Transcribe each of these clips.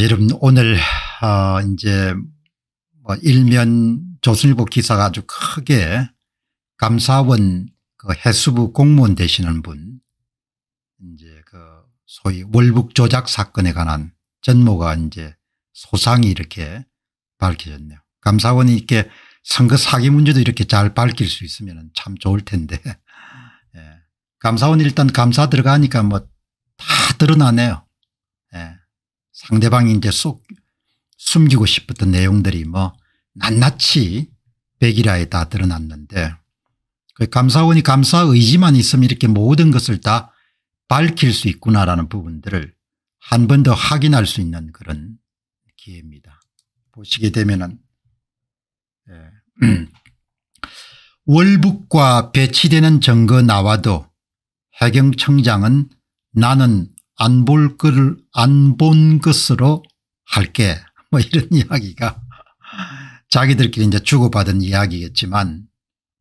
여러분 오늘 어 이제 뭐 일면 조선일보 기사가 아주 크게 감사원 그 해수부 공무원 되시는 분 이제 그 소위 월북 조작 사건에 관한 전모가 이제 소상히 이렇게 밝혀졌네요. 감사원이 이렇게 선거 사기 문제도 이렇게 잘 밝힐 수 있으면 참 좋을 텐데 예. 감사원 일단 감사 들어가니까 뭐 다 드러나네요. 예. 상대방이 이제 쏙 숨기고 싶었던 내용들이 뭐 낱낱이 백일화에 다 드러났는데 그 감사원이 감사 의지만 있으면 이렇게 모든 것을 다 밝힐 수 있구나라는 부분들을 한 번 더 확인할 수 있는 그런 기회입니다. 보시게 되면은 예. 월북과 배치되는 증거 나와도 해경청장은 나는 안 볼 것을 안 본 것으로 할게 뭐 이런 이야기가 자기들끼리 이제 주고받은 이야기겠지만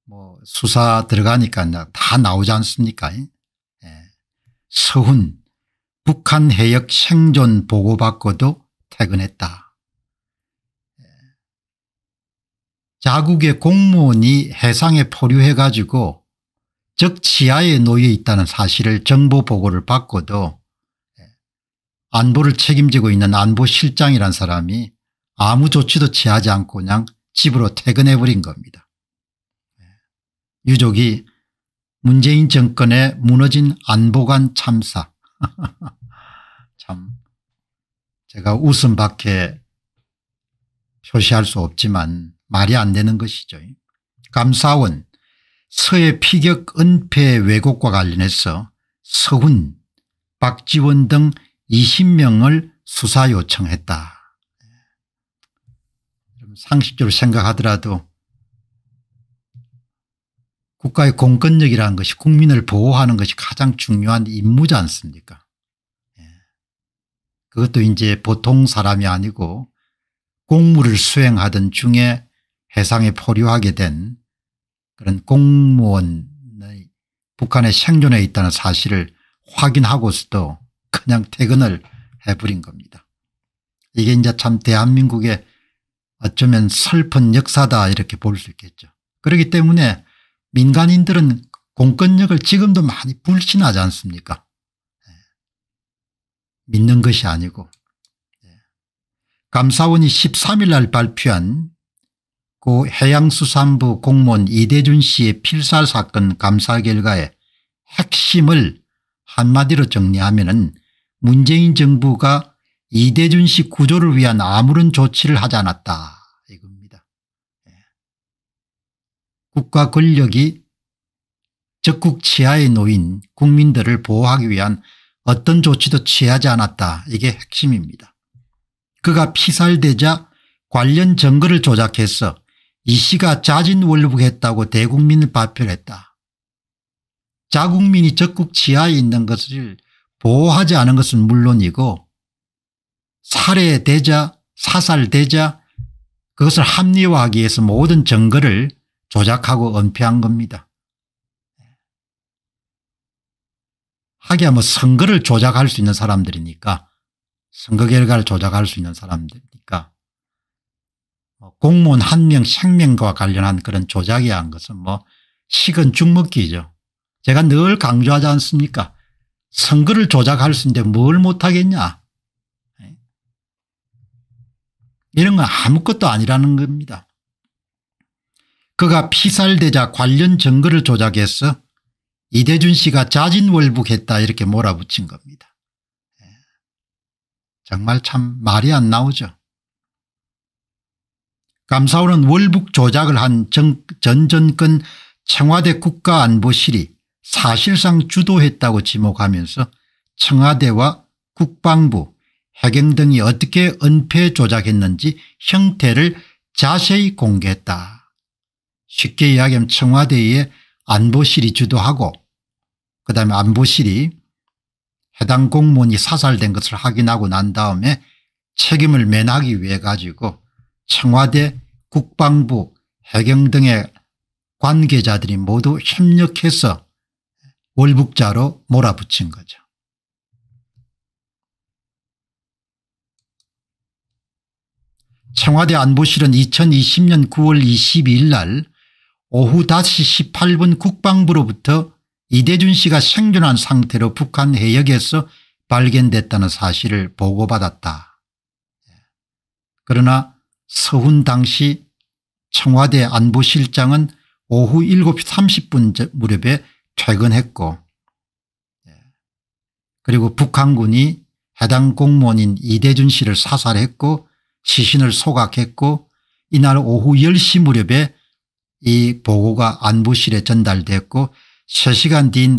뭐 수사 들어가니까 다 나오지 않습니까 예. 서훈 북한 해역 생존 보고받고도 퇴근했다. 예. 자국의 공무원이 해상에 포류해 가지고 적 지하에 놓여 있다는 사실을 정보 보고를 받고도 안보를 책임지고 있는 안보실장이란 사람이 아무 조치도 취하지 않고 그냥 집으로 퇴근해버린 겁니다. 유족이 문재인 정권의 무너진 안보관 참사 참 제가 웃음밖에 표시할 수 없지만 말이 안 되는 것이죠. 감사원 서해 피격 은폐 왜곡과 관련해서 서훈 박지원 등 20명을 수사 요청했다. 상식적으로 생각하더라도 국가의 공권력이라는 것이 국민을 보호하는 것이 가장 중요한 임무지 않습니까 예. 그것도 이제 보통 사람이 아니고 공무를 수행하던 중에 해상에 포류하게 된 그런 공무원의 북한의 생존에 있다는 사실을 확인하고서도 그냥 퇴근을 해버린 겁니다. 이게 이제 참 대한민국의 어쩌면 슬픈 역사다 이렇게 볼 수 있겠죠. 그렇기 때문에 민간인들은 공권력을 지금도 많이 불신하지 않습니까 예. 믿는 것이 아니고 예. 감사원이 13일 날 발표한 고 해양수산부 공무원 이대준 씨의 필살 사건 감사 결과의 핵심을 한마디로 정리하면 문재인 정부가 이대준 씨 구조를 위한 아무런 조치를 하지 않았다 이겁니다. 예. 국가 권력이 적국 치하에 놓인 국민들을 보호하기 위한 어떤 조치도 취하지 않았다 이게 핵심입니다. 그가 피살되자 관련 증거를 조작해서 이 씨가 자진월북했다고 대국민을 발표했다. 자국민이 적국 치하에 있는 것을 보호하지 않은 것은 물론이고 살해되자 사살되자 그것을 합리화하기 위해서 모든 증거를 조작하고 은폐한 겁니다. 하기야 뭐 선거를 조작할 수 있는 사람들이니까 선거 결과를 조작할 수 있는 사람들이니까 뭐 공무원 한 명 생명과 관련한 그런 조작이 한 것은 뭐 식은 죽 먹기죠. 제가 늘 강조하지 않습니까 선거를 조작할 수 있는데 뭘 못하겠냐 이런 건 아무것도 아니라는 겁니다. 그가 피살되자 관련 증거를 조작해서 이대준 씨가 자진월북했다 이렇게 몰아붙인 겁니다. 정말 참 말이 안 나오죠. 감사원은 월북 조작을 한 전 정권 청와대 국가안보실이 사실상 주도했다고 지목하면서 청와대와 국방부 해경 등이 어떻게 은폐 조작했는지 형태를 자세히 공개했다. 쉽게 이야기하면 청와대의 안보실이 주도하고 그 다음에 안보실이 해당 공무원이 사살된 것을 확인하고 난 다음에 책임을 면하기 위해 가지고 청와대 국방부 해경 등의 관계자들이 모두 협력해서 월북자로 몰아붙인 거죠. 청와대 안보실은 2020년 9월 22일 날 오후 5시 18분 국방부로부터 이대준 씨가 생존한 상태로 북한 해역에서 발견됐다는 사실을 보고받았다. 그러나 서훈 당시 청와대 안보실장은 오후 7시 30분 무렵에 퇴근했고 그리고 북한군이 해당 공무원인 이대준 씨를 사살했고 시신을 소각했고 이날 오후 10시 무렵에 이 보고가 안보실에 전달됐고 3시간 뒤인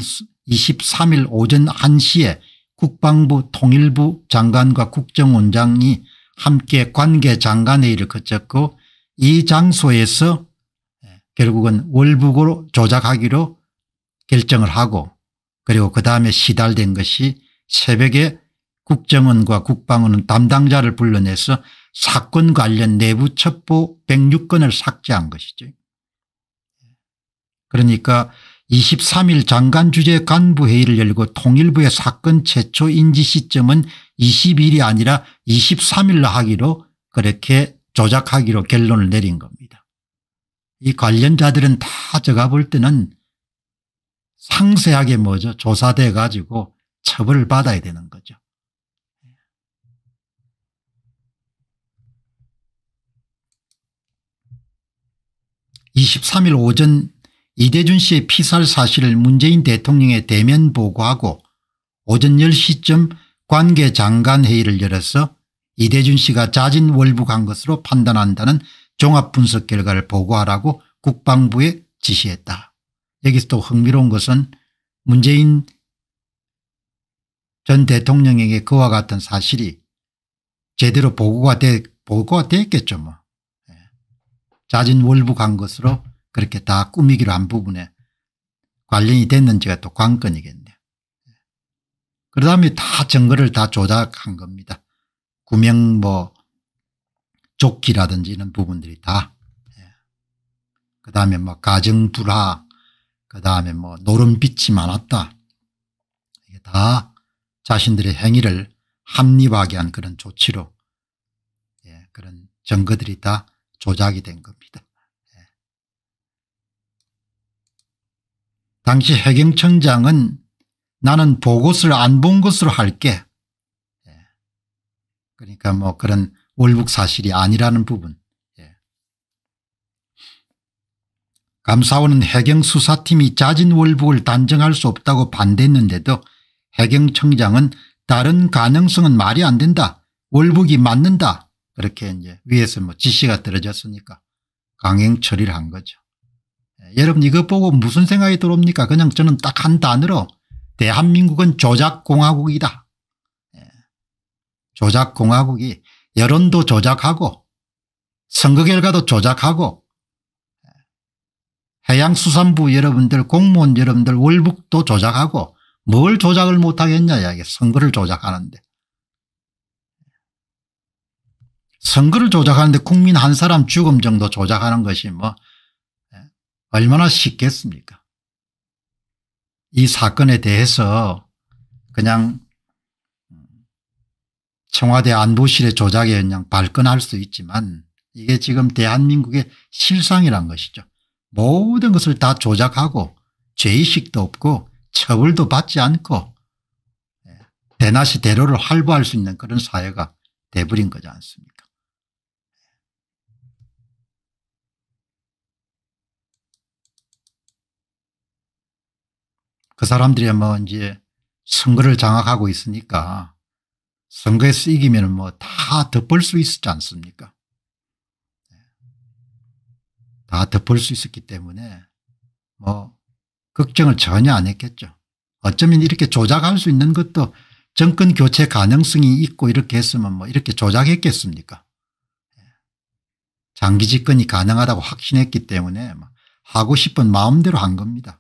23일 오전 1시에 국방부 통일부 장관과 국정원장이 함께 관계장관회의를 거쳤고 이 장소에서 결국은 월북으로 조작하기로 결정을 하고 그리고 그 다음에 시달된 것이 새벽에 국정원과 국방원은 담당자를 불러내서 사건 관련 내부 첩보 106건을 삭제한 것이죠. 그러니까 23일 장관 주재 간부회의를 열고 통일부의 사건 최초 인지 시점은 20일이 아니라 23일로 하기로 그렇게 조작하기로 결론을 내린 겁니다. 이 관련자들은 다 제가 볼 때는 상세하게 뭐죠 조사돼 가지고 처벌을 받아야 되는 거죠. 23일 오전 이대준 씨의 피살 사실을 문재인 대통령에 대면 보고하고 오전 10시쯤 관계 장관 회의를 열어서 이대준 씨가 자진 월북한 것으로 판단한다는 종합분석 결과를 보고하라고 국방부에 지시했다. 여기서 또 흥미로운 것은 문재인 전 대통령에게 그와 같은 사실이 제대로 보고가 돼, 보고가 됐겠죠 뭐. 예. 자진 월북한 것으로 그렇게 다 꾸미기로 한 부분에 관련이 됐는지가 또 관건이겠네요. 그 다음에 다 증거를 다 조작한 겁니다. 구명 뭐 조끼라든지 이런 부분들이 다. 예. 그 다음에 뭐 가정 불화 그 다음에 뭐 노름빛이 많았다. 이게 다 자신들의 행위를 합리화하게 한 그런 조치로 예, 그런 증거들이 다 조작이 된 겁니다. 당시 해경청장은 나는 보고서를 안 본 것으로 할게. 예. 그러니까 뭐 그런 월북 사실이 아니라는 부분. 예. 감사원은 해경수사팀이 자진 월북을 단정할 수 없다고 반대했는데도 해경청장은 다른 가능성은 말이 안 된다. 월북이 맞는다. 그렇게 이제 위에서 뭐 지시가 떨어졌으니까 강행 처리를 한 거죠. 여러분 이거 보고 무슨 생각이 들어옵니까 그냥 저는 딱 한 단어로 대한민국은 조작공화국이다. 예. 조작공화국이 여론도 조작하고 선거 결과도 조작하고 예. 해양수산부 여러분들 공무원 여러분들 월북도 조작하고 뭘 조작을 못하겠냐 이게 선거를 조작하는데. 선거를 조작하는데 국민 한 사람 죽음 정도 조작하는 것이 뭐 얼마나 쉽겠습니까? 이 사건에 대해서 그냥 청와대 안보실의 조작에 그냥 발끈할 수 있지만 이게 지금 대한민국의 실상이란 것이죠. 모든 것을 다 조작하고 죄의식도 없고 처벌도 받지 않고 예, 대낮이 대로를 활보할 수 있는 그런 사회가 돼버린 거지 않습니까? 그 사람들이 뭐 이제 선거를 장악하고 있으니까 선거에서 이기면 뭐 다 덮을 수 있었지 않습니까 다 덮을 수 있었기 때문에 뭐 걱정을 전혀 안 했겠죠. 어쩌면 이렇게 조작할 수 있는 것도 정권 교체 가능성이 있고 이렇게 했으면 뭐 이렇게 조작했겠습니까 장기 집권이 가능하다고 확신했기 때문에 하고 싶은 마음대로 한 겁니다.